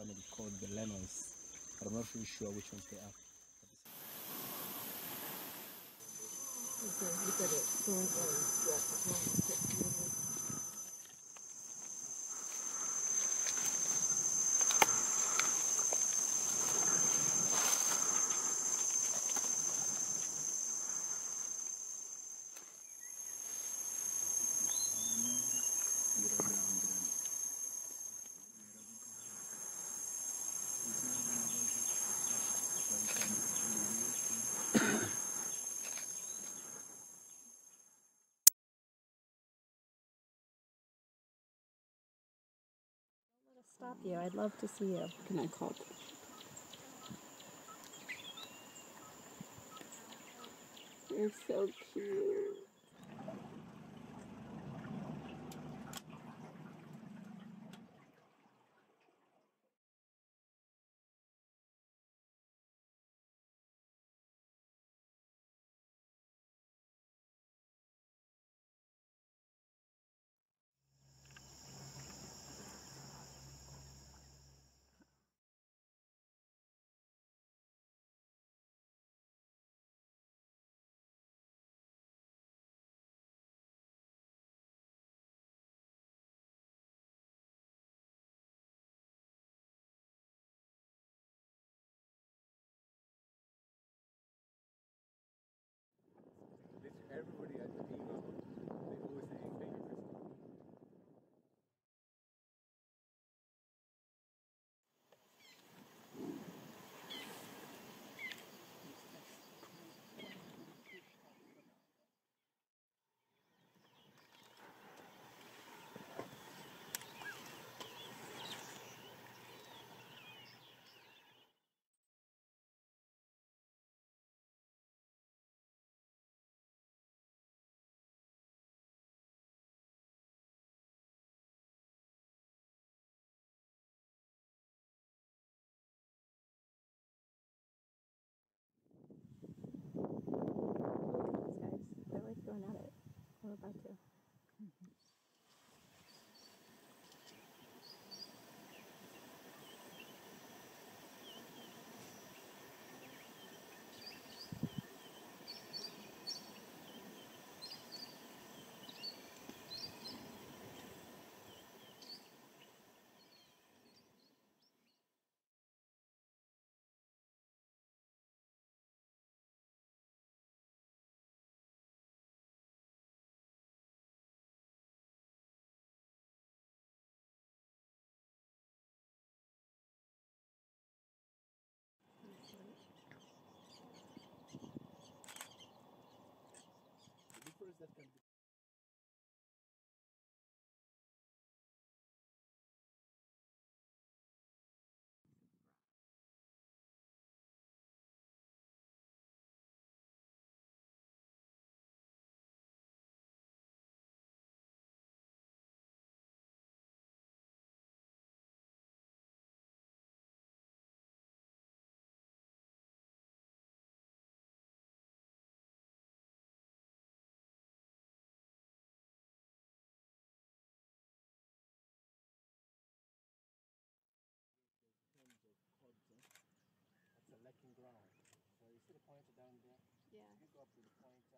family called the Lennons. I'm not really sure which ones they are. Okay, look at it. Going in. Stop you. I'd love to see you. Can I call? You're so cute. At it. About to. So you see the pointer down there? Yeah. You go up to the pointer,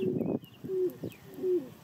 Mm-hmm.